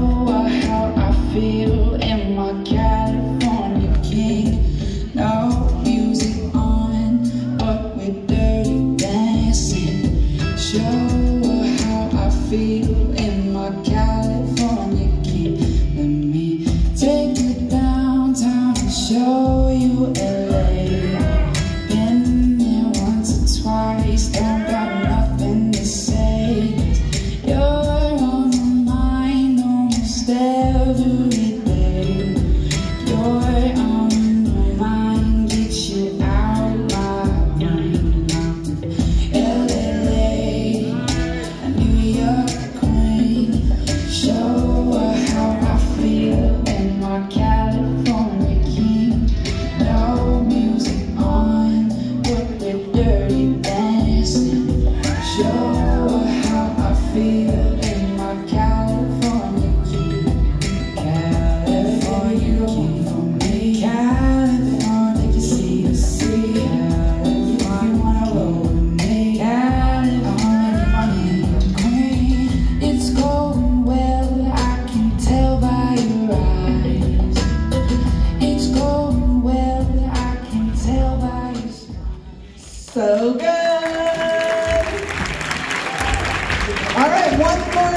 know how I feel in my California king. No music on, but we're dirty dancing. Show how I feel in my California king. Let me take you downtown and show you LA. spell So good. All right, one more